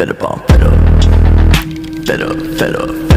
Fed up, fed up. Fed up, fed up,